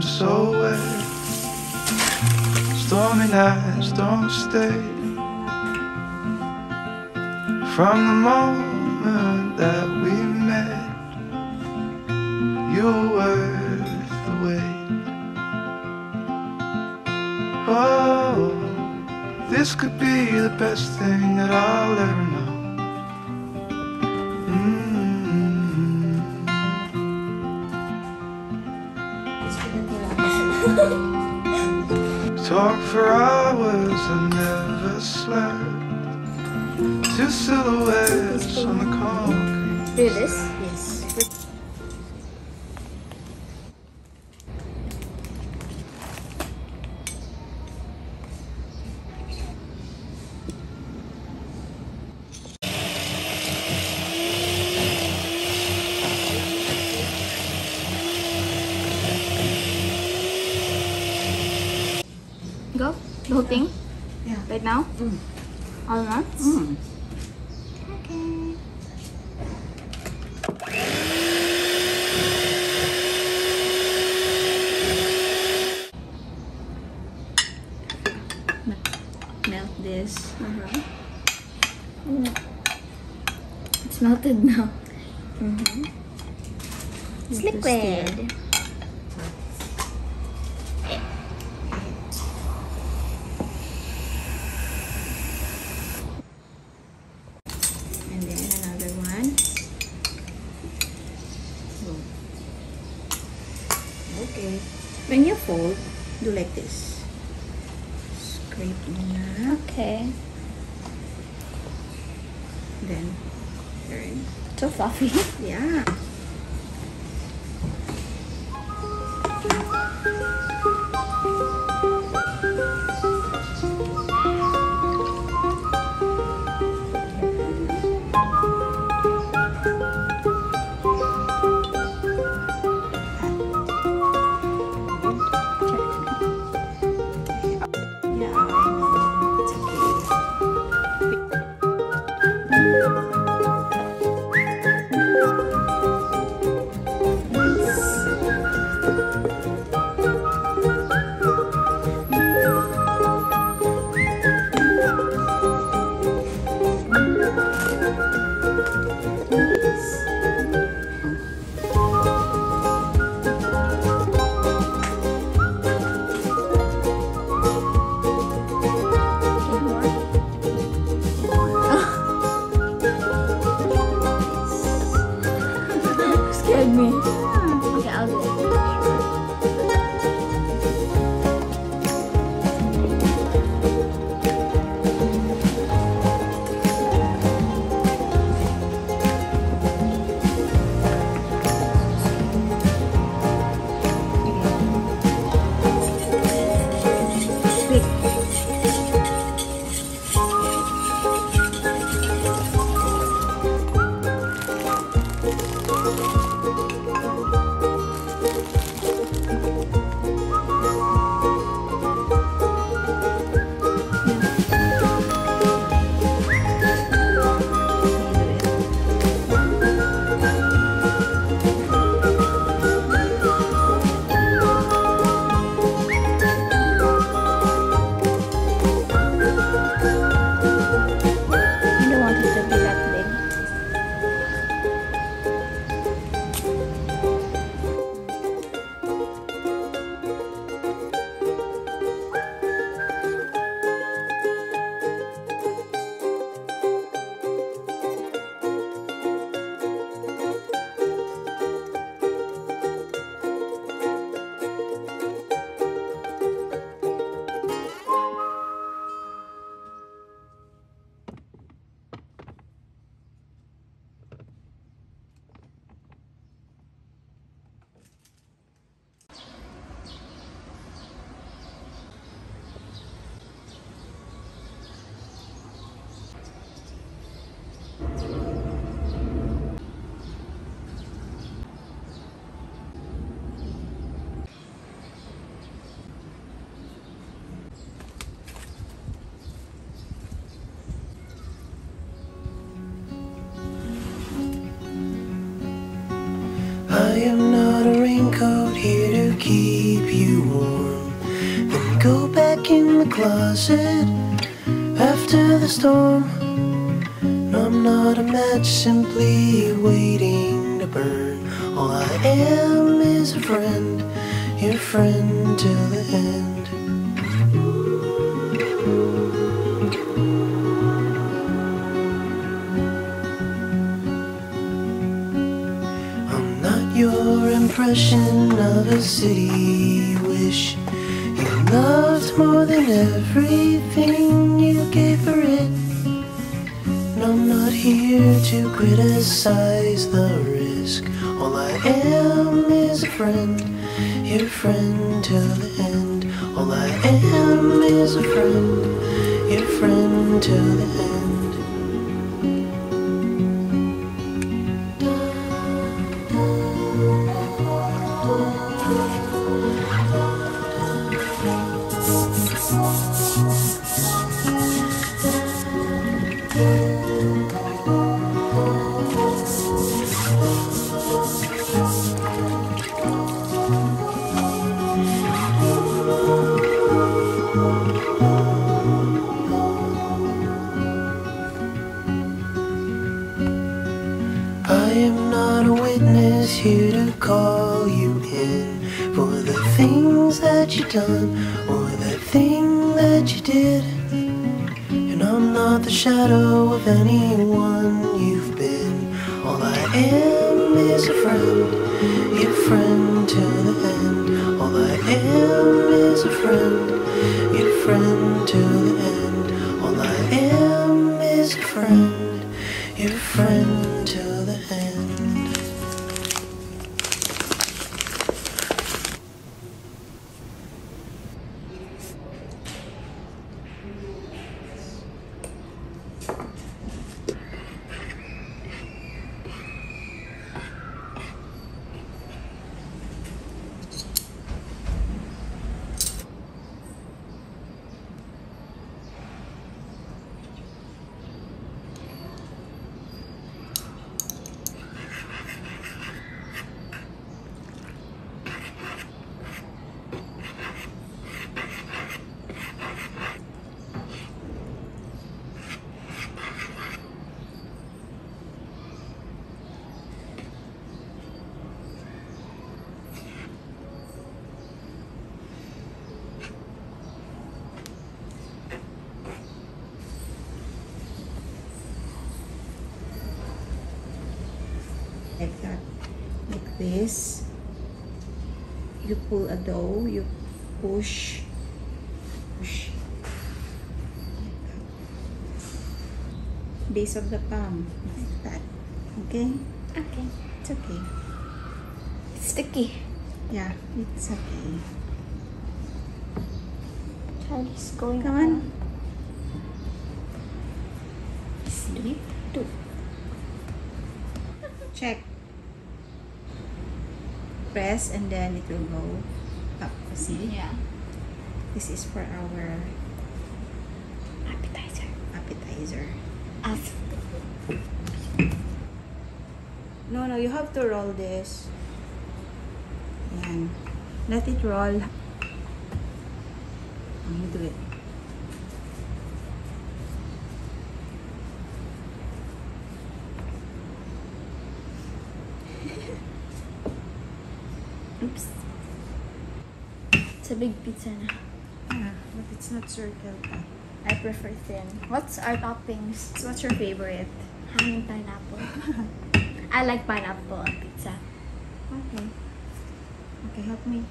So wet. Stormy nights don't stay. From the moment that we met, you were worth the wait. Oh, this could be the best thing that I'll ever Talk for hours and never slept. Two silhouettes on the concrete. Do this? The whole thing? Yeah. Right now? Mm. All at once? Mm. Okay. Melt this. Uh-huh. It's melted now. Mm-hmm. It's Need to liquid. And then another one. Boom. Okay. When you fold, do like this. Scrape muna. Okay. Then turn. So fluffy. Yeah. Coat here to keep you warm. Then go back in the closet after the storm. No, I'm not a match, simply waiting to burn. All I am is a friend, your friend till the end. Your impression of a city wish. You loved more than everything you gave for it. And I'm not here to criticize the risk. All I am is a friend, your friend till the end. All I am is a friend, your friend till the end. Done or the thing that you did. And I'm not the shadow of anyone you've been. All I am is a friend, your friend till the end. This you pull a dough you push push base of the palm like that okay Okay. it's okay It's sticky. yeah it's okay Charlie's going Come on. on. sleep Two. check press and then it will go up see Yeah. this is for our Appetizer. appetizer As No, no, you have to roll this. Yan. Let it roll. Oh, you do it. Oops. It's a big pizza na. Ah, but it's not circle. I prefer thin. What's our toppings? So what's your favorite? Ham and pineapple. I like pineapple on pizza. Okay. Okay, help me.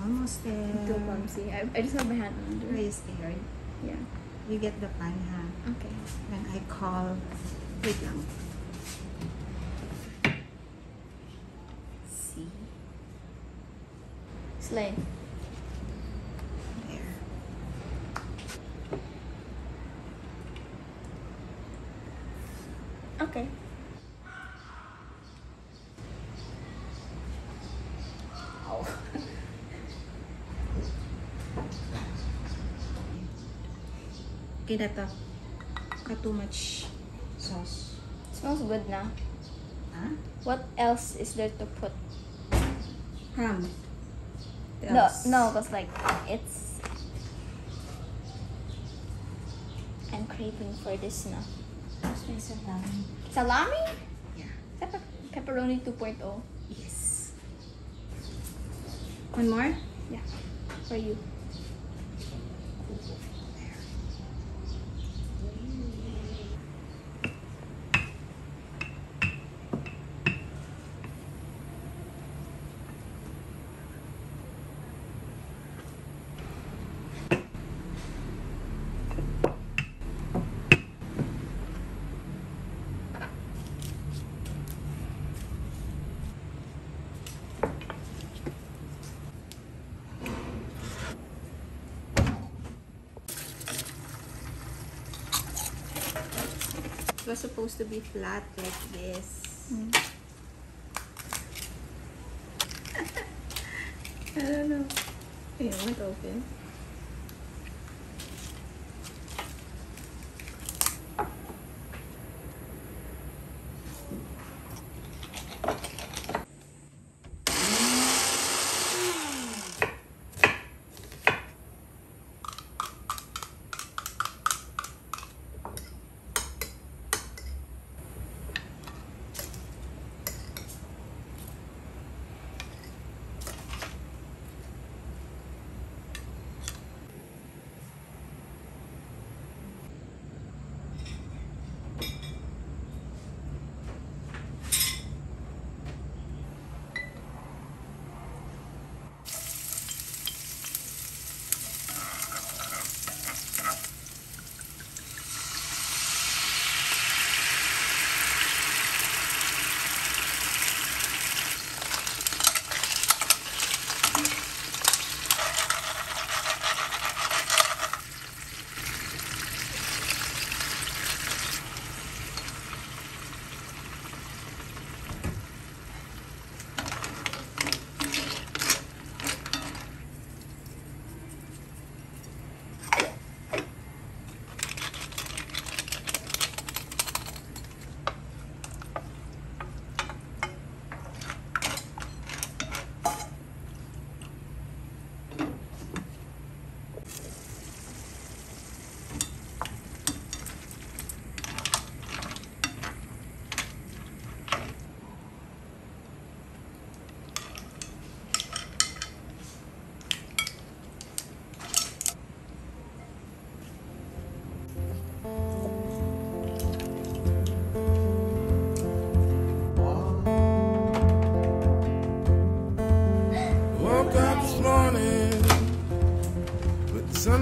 Almost there. Too clumsy. I, I just have my hand Are under. you scared? Yeah. You get the pan, ha? Okay. Then I call. Wait lang. There. Okay. Okay na to. Uh, got too much sauce. Smells good na. Huh? What else is there to put? Ham. What No, no, because like it's. I'm craving for this my salami? Salami? Yeah. Pepper, pepperoni oh. 2.0. Yes. One more? Yeah, for you. Was supposed to be flat like this. Mm. I don't know. Hey, I want to open.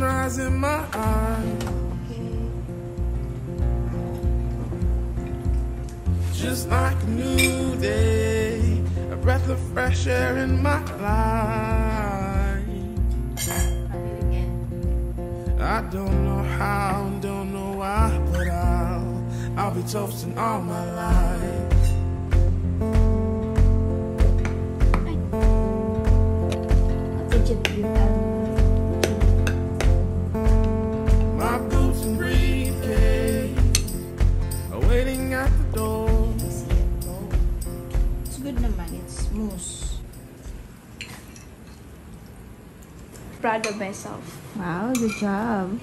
Sunrise in my eyes. Just like a new day, a breath of fresh air in my life. I don't know how, don't know why, but I'll, I'll be toasting all my life. Myself. Wow, good job.